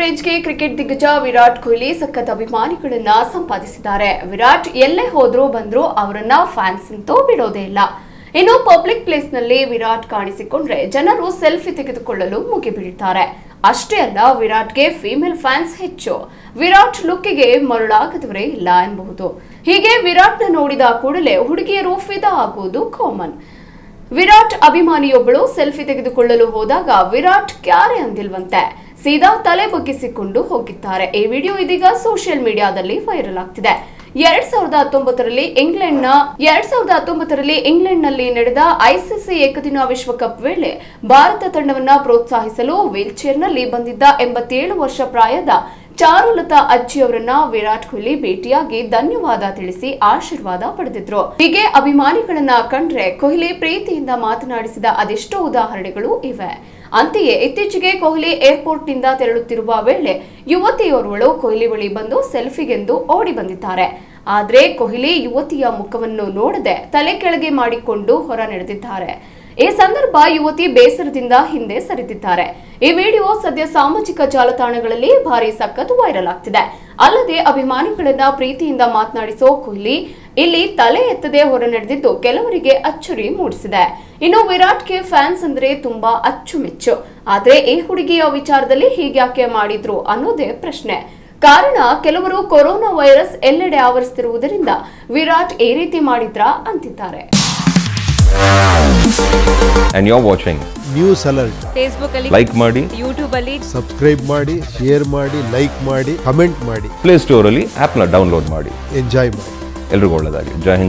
ರೇಂಜ್ಗೆ cricket ದಿಗ್ಗಜ ವಿರಾಟ್ ಕೊಹ್ಲಿ ಸಖತ್ ಅಭಿಮಾನಿಗಳನ್ನ ಸಂಪಾದಿಸಿದ್ದಾರೆ. ವಿರಾಟ್ ಎಲ್ಲೇ ಹೋದ್ರೂ ಬಂದ್ರು ಅವರನ್ನ ಫ್ಯಾನ್ಸ್ ಅಂತೂ ಬಿಡೋದೇ ಇಲ್ಲ. ಇನ್ನು ಪಬ್ಲಿಕ್ ಪ್ಲೇಸ್ನಲ್ಲಿ ವಿರಾಟ್ ಕಾಣಿಸಿಕೊಂಡ್ರೆ ಜನರು ಸೆಲ್ಫಿ ತೆಗೆದುಕೊಳ್ಳಲು ಮುಗಿಬಿಡುತ್ತಾರೆ ಅಷ್ಟೇ ಅಲ್ಲ, ವಿರಾಟ್ಗೆ ಫಿಮೇಲ್ ಫ್ಯಾನ್ಸ್ ಹೆಚ್ಚು. ವಿರಾಟ್ ಲುಕ್ಕಿಗೆ ಮರುಳಾಗದವರೇ ಇಲ್ಲ ಎನ್ನಬಹುದು ಹೀಗೆ ವಿರಾಟ್ನ ನೋಡಿದ ಕೂಡಲೇ ಹುಡುಗಿಯರು ಫಿದಾ ಆಗುವುದು ಕಾಮನ್ ವಿರಾಟ್ ಅಭಿಮಾನಿಯೊಬ್ಬಳು ಸೆಲ್ಫಿ ತೆಗೆದುಕೊಳ್ಳಲು ಹೋದಾಗ ವಿರಾಟ್ ಕ್ಯಾರೆ ಅಂದಿಲ್ವಂತೆ. ಸೀದಾ ತಲೆ ಬಗ್ಗಿಸಿಕೊಂಡು ಹೋಗಿದ್ದಾರೆ. ಈ ವಿಡಿಯೋ ಇದೀಗ ಸೋಷಿಯಲ್ ಮೀಡಿಯಾದಲ್ಲಿ ವೈರಲ್ ಆಗ್ತಿದೆ. ಎರಡ್ ಸಾವಿರದ ಹತ್ತೊಂಬತ್ತರಲ್ಲಿ ಇಂಗ್ಲೆಂಡ್ನ, ಎರಡ್ ಸಾವಿರದ ಹತ್ತೊಂಬತ್ತರಲ್ಲಿ ಇಂಗ್ಲೆಂಡ್ನಲ್ಲಿ ನಡೆದ ಐಸಿಸಿ ಏಕದಿನ ವಿಶ್ವಕಪ್ ವೇಳೆ ಭಾರತ ತಂಡವನ್ನ ಪ್ರೋತ್ಸಾಹಿಸಲು ವೀಲ್ಚೇರ್ನಲ್ಲಿ ಬಂದಿದ್ದ ಎಂಬತ್ತೇಳು ವರ್ಷ ಪ್ರಾಯದ ಚಾರುಲತಾ ಅಜ್ಜಿಯವರನ್ನ ವಿರಾಟ್ ಕೊಹ್ಲಿ ಭೇಟಿಯಾಗಿ ಧನ್ಯವಾದ ತಿಳಿಸಿ ಆಶೀರ್ವಾದ ಪಡೆದಿದ್ರು. ಹೀಗೆ ಅಭಿಮಾನಿಗಳನ್ನ ಕಂಡ್ರೆ ಕೊಹ್ಲಿ ಪ್ರೀತಿಯಿಂದ ಮಾತನಾಡಿಸಿದ ಅದೆಷ್ಟೋ ಉದಾಹರಣೆಗಳು ಇವೆ. ಅಂತೆಯೇ ಇತ್ತೀಚೆಗೆ ಕೊಹ್ಲಿ ಏರ್ಪೋರ್ಟ್ನಿಂದ ತೆರಳುತ್ತಿರುವ ವೇಳೆ ಯುವತಿಯೋರ್ವಳು ಕೊಹ್ಲಿ ಬಳಿ ಬಂದು ಸೆಲ್ಫಿಗೆಂದು ಓಡಿ ಬಂದಿದ್ದಾರೆ. ಆದ್ರೆ ಕೊಹ್ಲಿ ಯುವತಿಯ ಮುಖವನ್ನು ನೋಡದೆ ತಲೆ ಕೆಳಗೆ ಮಾಡಿಕೊಂಡು ಹೊರ ನಡೆದಿದ್ದಾರೆ. ಈ ಸಂದರ್ಭ ಯುವತಿ ಬೇಸರದಿಂದ ಹಿಂದೆ ಸರಿದಿದ್ದಾರೆ. ಈ ವಿಡಿಯೋ ಸದ್ಯ ಸಾಮಾಜಿಕ ಜಾಲತಾಣಗಳಲ್ಲಿ ಭಾರಿ ಸಖತ್ ವೈರಲ್ ಆಗ್ತಿದೆ. ಅಲ್ಲದೆ ಅಭಿಮಾನಿಗಳನ್ನ ಪ್ರೀತಿಯಿಂದ ಮಾತನಾಡಿಸೋ ಕೊಹ್ಲಿ ಇಲ್ಲಿ ತಲೆ ಎತ್ತದೆ ಹೊರ ನಡೆದಿದ್ದು ಕೆಲವರಿಗೆ ಅಚ್ಚರಿ ಮೂಡಿಸಿದೆ. ಇನ್ನು ವಿರಾಟ್ಗೆ ಫ್ಯಾನ್ಸ್ ಅಂದ್ರೆ ತುಂಬಾ ಅಚ್ಚುಮೆಚ್ಚು. ಆದ್ರೆ ಈ ಹುಡುಗಿಯ ವಿಚಾರದಲ್ಲಿ ಹೀಗ್ಯಾಕೆ ಮಾಡಿದ್ರು ಅನ್ನೋದೇ ಪ್ರಶ್ನೆ. ಕಾರಣ ಕೆಲವರು ಕೊರೋನಾ ವೈರಸ್ ಎಲ್ಲೆಡೆ ಆವರಿಸುತ್ತಿರುವುದರಿಂದ ವಿರಾಟ್ ಈ ರೀತಿ ಮಾಡಿದ್ರಾ ಅಂತಿದ್ದಾರೆ. And you're watching. News alert Facebook ಅಲ್ಲಿ ಲೈಕ್ ಮಾಡಿ. ಯೂಟ್ಯೂಬ್ ಅಲ್ಲಿ ಸಬ್ಸ್ಕ್ರೈಬ್ ಮಾಡಿ ಶೇರ್ ಮಾಡಿ ಲೈಕ್ ಮಾಡಿ ಕಮೆಂಟ್ ಮಾಡಿ. ಪ್ಲೇ ಆಪ್ನ ಡೌನ್ಲೋಡ್ ಮಾಡಿ. ಎಂಜಾಯ್ ಮಾಡಿ. ಎಲ್ರಿಗೂ ಒಳ್ಳೆಯದಾಗಿ ಜೈ ಹಿಂದ್.